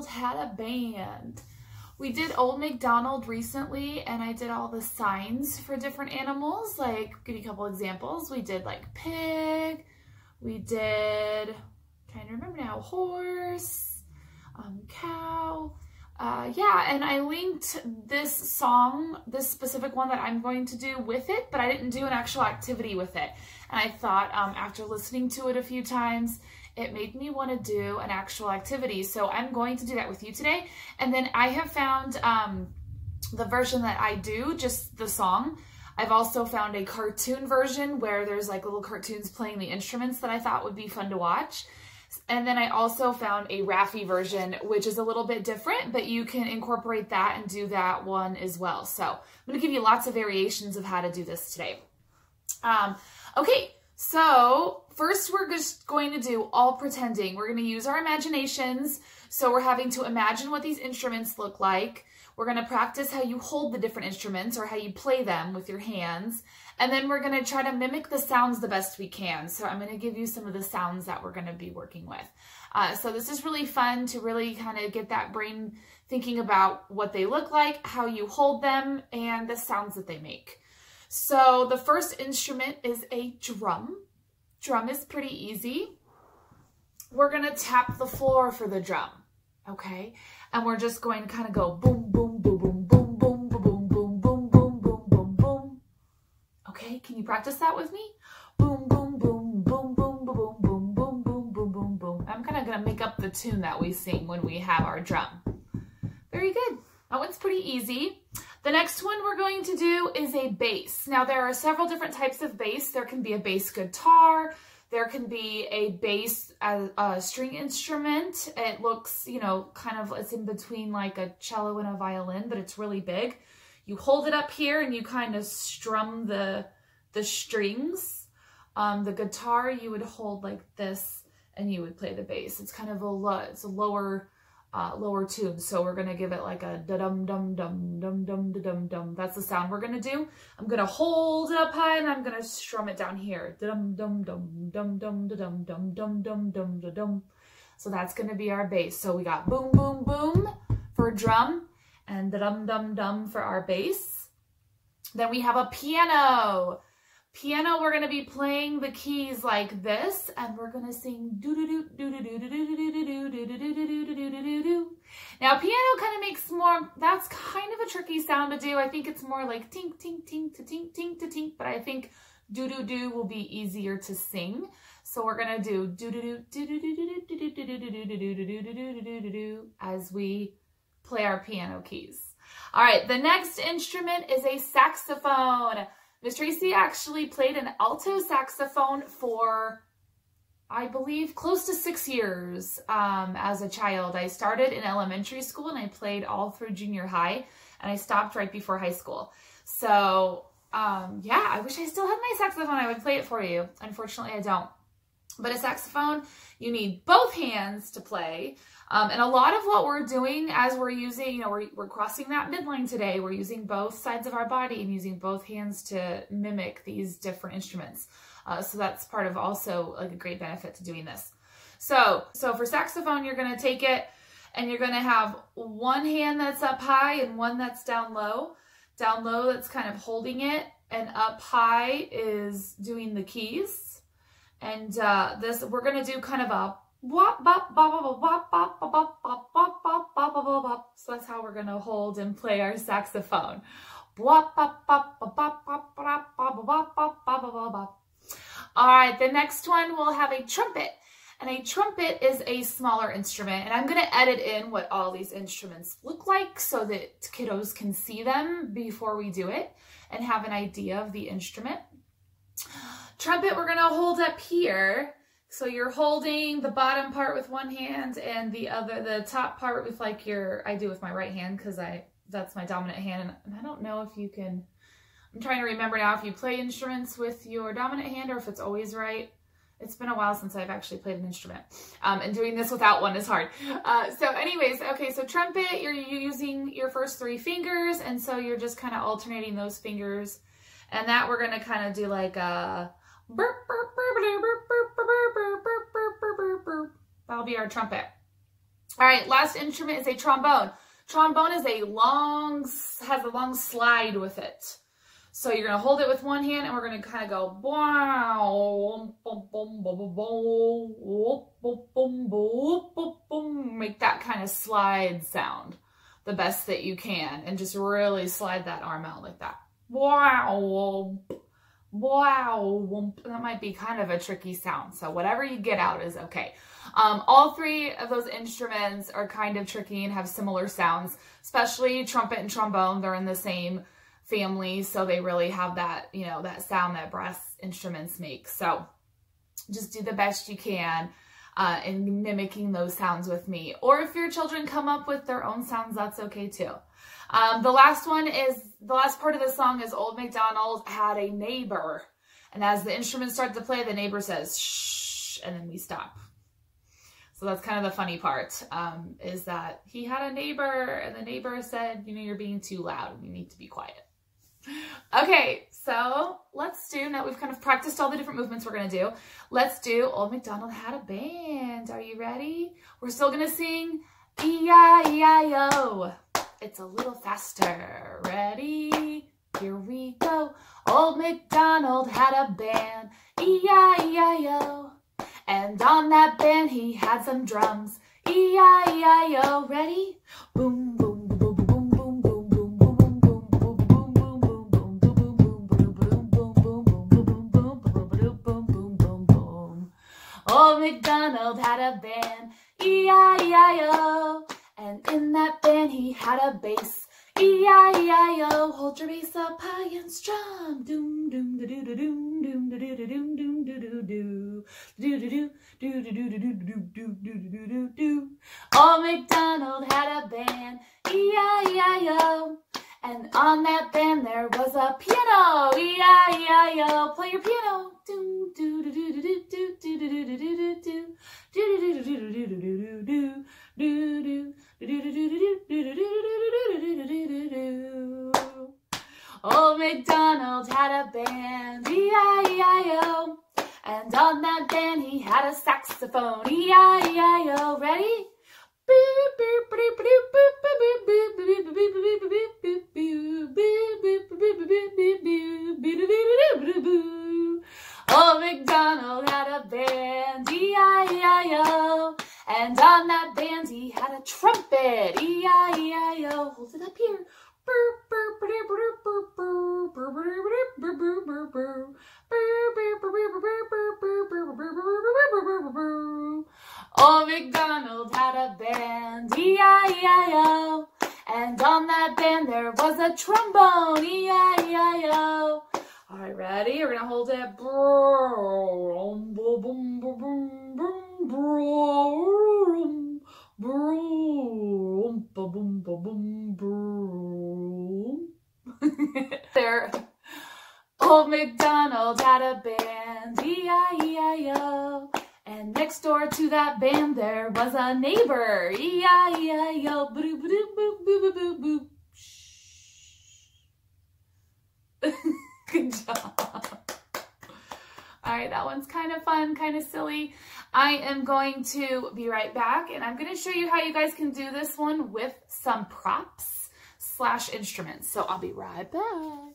McDonald had a band. We did Old McDonald recently and I did all the signs for different animals. Like, give you a couple examples. We did like pig, we did, trying to remember now, horse, um, cow. Uh, yeah, and I linked this song, this specific one that I'm going to do with it, but I didn't do an actual activity with it. And I thought um, after listening to it a few times, it made me want to do an actual activity. So I'm going to do that with you today. And then I have found um, the version that I do, just the song. I've also found a cartoon version where there's like little cartoons playing the instruments that I thought would be fun to watch. And then I also found a Raffi version, which is a little bit different, but you can incorporate that and do that one as well. So I'm going to give you lots of variations of how to do this today. Um, okay, so first we're just going to do all pretending. We're going to use our imaginations. So we're having to imagine what these instruments look like. We're going to practice how you hold the different instruments or how you play them with your hands. And then we're going to try to mimic the sounds the best we can. So I'm going to give you some of the sounds that we're going to be working with. Uh, so this is really fun to really kind of get that brain thinking about what they look like, how you hold them, and the sounds that they make. So the first instrument is a drum. Drum is pretty easy. We're going to tap the floor for the drum, okay? And we're just going to kind of go boom, boom, boom, boom, boom, boom, boom, boom, boom, boom, boom, boom, boom. Okay, can you practice that with me? Boom, boom, boom, boom, boom, boom, boom, boom, boom, boom, boom, boom. I'm kind of going to make up the tune that we sing when we have our drum. Very good. That one's pretty easy. The next one we're going to do is a bass. Now there are several different types of bass. There can be a bass guitar, there can be a bass a, a string instrument. It looks, you know, kind of, it's in between like a cello and a violin, but it's really big. You hold it up here and you kind of strum the, the strings. Um, the guitar you would hold like this and you would play the bass. It's kind of a, it's a lower, uh, lower tune. So we're to give it like a da-dum dum dum dum dum da dum dum. That's the sound we're to do. I'm to hold it up high and I'm to strum it down here. Da-dum dum dum dum dum da dum dum dum dum dum da dum. So that's to be our bass. So we got boom boom boom for drum and da dum dum dum for our bass. Then we have a piano. Piano, we're going to be playing the keys like this, and we're going to sing do do do do do do do do do do do do do do do do do do do. do. Now, piano kind of makes more, that's kind of a tricky sound to do. I think it's more like tink, tink, tink, to tink, tink, to tink, but I think do do do will be easier to sing. So we're going to do do do do do do do do do do do do do do do do do as we play our piano keys. All right, the next instrument is a saxophone. Miss Tracy actually played an alto saxophone for, I believe, close to six years um, as a child. I started in elementary school and I played all through junior high and I stopped right before high school. So um, yeah, I wish I still had my saxophone. I would play it for you. Unfortunately, I don't. But a saxophone, you need both hands to play. Um, and a lot of what we're doing as we're using, you know, we're, we're crossing that midline today. We're using both sides of our body and using both hands to mimic these different instruments. Uh, so that's part of also like a great benefit to doing this. So, so for saxophone, you're going to take it and you're going to have one hand that's up high and one that's down low. Down low, that's kind of holding it, and up high is doing the keys. And uh, this, we're going to do kind of a so that's how we're going to hold and play our saxophone. All right, the next one we'll have a trumpet. And a trumpet is a smaller instrument. And I'm going to edit in what all these instruments look like so that kiddos can see them before we do it and have an idea of the instrument. Trumpet, we're going to hold up here so you're holding the bottom part with one hand and the other, the top part with like your, I do with my right hand because I, that's my dominant hand. And I don't know if you can, I'm trying to remember now if you play instruments with your dominant hand or if it's always right. It's been a while since I've actually played an instrument. Um, and doing this without one is hard. Uh, so anyways, okay, so trumpet, you're using your first three fingers. And so you're just kind of alternating those fingers. And that we're going to kind of do like a, That'll be our trumpet. All right, last instrument is a trombone. Trombone is a long, has a long slide with it. So you're going to hold it with one hand and we're going to kind of go wow, make that kind of slide sound the best that you can and just really slide that arm out like that. Wow, wow, that might be kind of a tricky sound. So whatever you get out is okay. Um, all three of those instruments are kind of tricky and have similar sounds, especially trumpet and trombone. They're in the same family, so they really have that, you know, that sound that brass instruments make. So just do the best you can uh, in mimicking those sounds with me. Or if your children come up with their own sounds, that's okay too. Um, the last one is, the last part of the song is Old MacDonald had a neighbor. And as the instruments start to play, the neighbor says, shh, and then we stop. So that's kind of the funny part, um, is that he had a neighbor and the neighbor said, you know, you're being too loud. You need to be quiet. Okay, so let's do, now we've kind of practiced all the different movements we're going to do. Let's do Old MacDonald Had a Band. Are you ready? We're still going to sing E-I-E-I-O. It's a little faster. Ready? Here we go. Old MacDonald had a band. E-I-E-I-O. And on that band he had some drums. E-I-E-I-O. Ready? Boom, Old MacDonald had a band. E-I-E-I-O. And in that band he had a bass. E-I-E-I-O, hold your bass up high and strong. Doom, doom, da doo da doom, doom, da doo da doom, doom, doo doo doo. Doo doo doo, doo doo doo doo doo doo doo doo doo doo. Old MacDonald had a band, E-I-E-I-O. And on that band there was a piano, E-I-E-I-O. Play your piano. Doom, doo doo doo doo doo doo doo doo doo doo doo. Doo doo doo doo doo doo doo doo doo. Doo doo. Old MacDonald had a band, E-I-E-I-O. And on that band he had a saxophone, E-I-E-I-O. Ready? Old MacDonald had a band, E-I-E-I-O. And on that band he had a trumpet, E-I-E-I-O. Hold it up here. Old MacDonald had a band, E-I-E-I-O. And on that band there was a trombone, E-I-E-I-O. All right, ready? We're gonna hold it. there. Old MacDonald had a band, E-I-E-I-O. And next door to that band there was a neighbor, E-I-E-I-O. Boop, boop, boop, boop, boop, boop. Good job. All right, that one's kind of fun, kind of silly. I am going to be right back and I'm going to show you how you guys can do this one with some props slash instruments. So I'll be right back.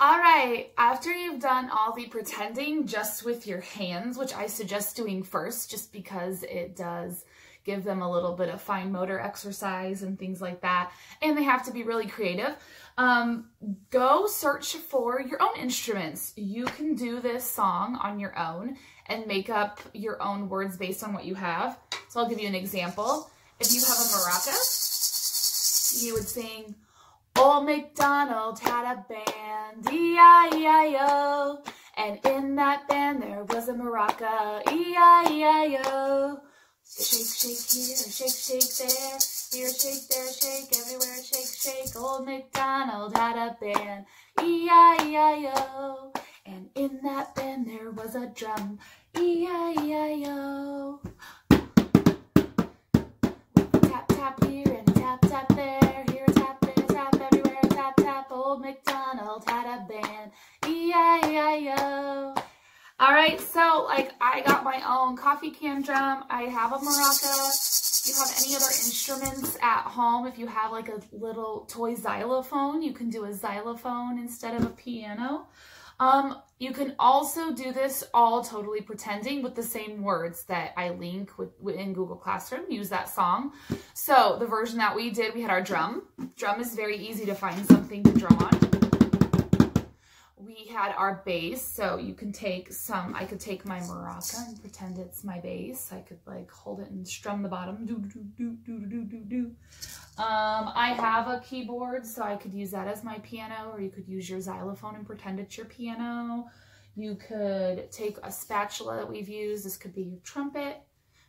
All right, after you've done all the pretending just with your hands, which I suggest doing first just because it does give them a little bit of fine motor exercise and things like that, and they have to be really creative, um, go search for your own instruments. You can do this song on your own and make up your own words based on what you have. So I'll give you an example. If you have a maraca, you would sing, Old MacDonald had a band, E-I-E-I-O. And in that band there was a maraca, E-I-E-I-O. Shake, shake here, shake, shake there, here, shake, there, shake, everywhere, shake, shake. Old MacDonald had a band, E-I-E-I-O. And in that band there was a drum, E-I-E-I-O. Tap, tap here and tap, tap there, here tap, there, tap, everywhere, tap, tap. Old MacDonald had a band, E-I-E-I-O. All right, so So like I got my own coffee can drum. I have a maraca. You have any other instruments at home, if you have like a little toy xylophone, you can do a xylophone instead of a piano. Um, you can also do this all totally pretending with the same words that I link with, in Google Classroom. Use that song. So the version that we did, we had our drum. Drum is very easy to find something to drum on. We had our bass, so you can take some, I could take my maraca and pretend it's my bass. I could like hold it and strum the bottom. Do, do, do, do, do, do, do. Um, I have a keyboard, so I could use that as my piano, or you could use your xylophone and pretend it's your piano. You could take a spatula that we've used. This could be your trumpet.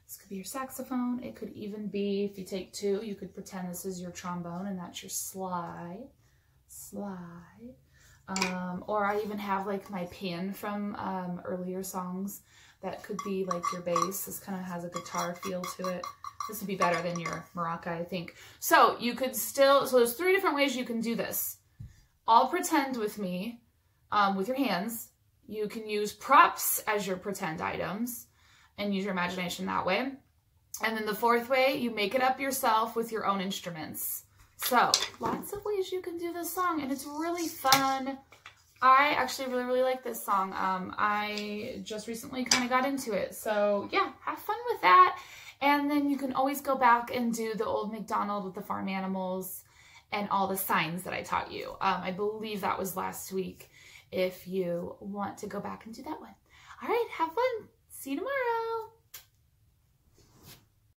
This could be your saxophone. It could even be, if you take two, you could pretend this is your trombone and that's your slide. Slide. Um, or I even have like my pan from um, earlier songs that could be like your bass. This kind of has a guitar feel to it. This would be better than your maraca, I think. So you could still, so there's three different ways you can do this. All pretend with me um, with your hands. You can use props as your pretend items and use your imagination that way. And then the fourth way, you make it up yourself with your own instruments. So lots of ways you can do this song and it's really fun. I actually really, really like this song. Um, I just recently kind of got into it. So yeah, have fun with that. And then you can always go back and do the old MacDonald with the farm animals and all the signs that I taught you. Um, I believe that was last week if you want to go back and do that one. All right, have fun. See you tomorrow.